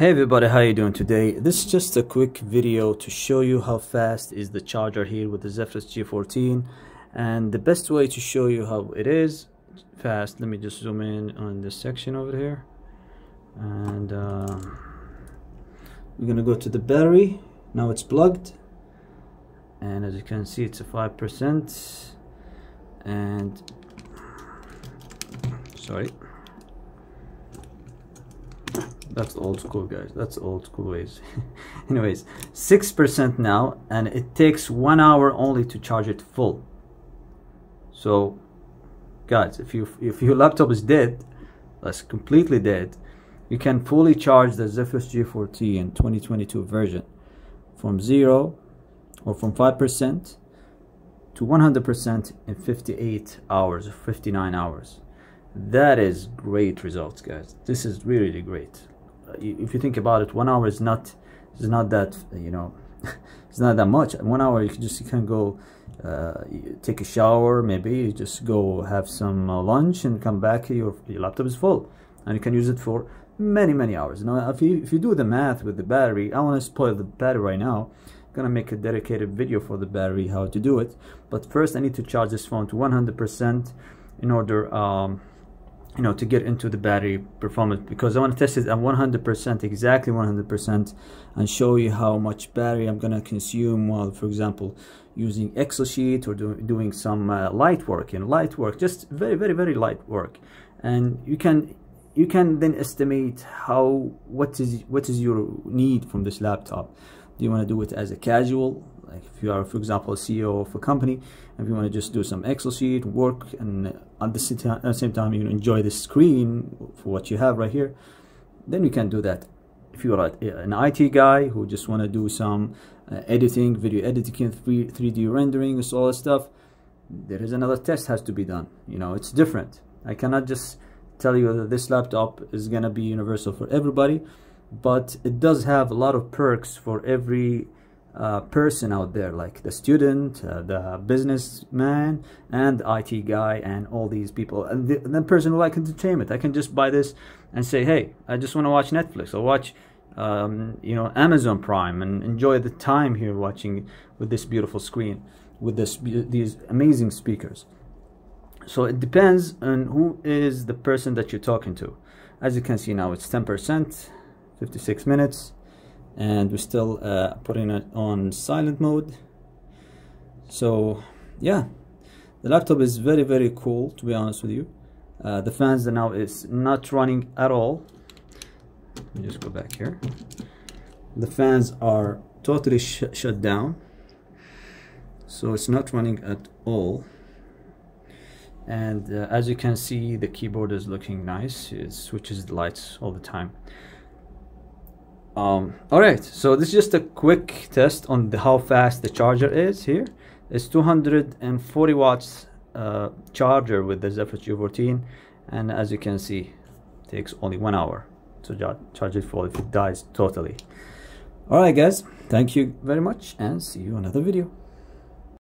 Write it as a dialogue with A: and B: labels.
A: Hey everybody, how you doing today? This is just a quick video to show you how fast is the charger here with the Zephyrus G14 and the best way to show you how it is fast, let me just zoom in on this section over here. And uh, we're gonna go to the battery. Now it's plugged. And as you can see it's a 5% and sorry that's old school guys. That's old school ways. Anyways six percent now and it takes one hour only to charge it full. So guys if you if your laptop is dead that's completely dead you can fully charge the Zephyrus G14 2022 version from zero or from 5% to 100% in 58 hours 59 hours. That is great results guys. This is really great if you think about it, one hour is not is not that you know it's not that much. One hour you can just you can go uh, take a shower, maybe you just go have some uh, lunch and come back. Your your laptop is full, and you can use it for many many hours. Now, if you if you do the math with the battery, I want to spoil the battery right now. I'm gonna make a dedicated video for the battery how to do it. But first, I need to charge this phone to 100% in order. Um, you know to get into the battery performance because I want to test it at 100% exactly 100% and show you how much battery I'm gonna consume while for example using Excel sheet or do, doing some uh, light work in light work just very very very light work. And you can you can then estimate how what is what is your need from this laptop. Do you want to do it as a casual like if you are for example a ceo of a company and you want to just do some excel sheet work and at the same time you enjoy the screen for what you have right here then you can do that. If you're an IT guy who just want to do some uh, editing video editing 3, 3d rendering all that stuff there is another test has to be done. You know it's different. I cannot just tell you that this laptop is gonna be universal for everybody but it does have a lot of perks for every uh, person out there like the student uh, the businessman and IT guy and all these people. And the, the person who like entertainment. I can just buy this and say hey I just want to watch Netflix or watch um, you know Amazon Prime and enjoy the time here watching with this beautiful screen with this these amazing speakers. So it depends on who is the person that you're talking to. As you can see now it's 10% 56 minutes and we're still uh, putting it on silent mode. So yeah the laptop is very very cool to be honest with you. Uh, the fans now is not running at all. Let me just go back here. The fans are totally sh shut down. So it's not running at all. And uh, as you can see the keyboard is looking nice. It switches the lights all the time um, all right so this is just a quick test on the, how fast the charger is here. It's 240 watts uh, charger with the Zephyrus G14 and as you can see takes only one hour to charge it full if it dies totally. All right guys thank you very much and see you another video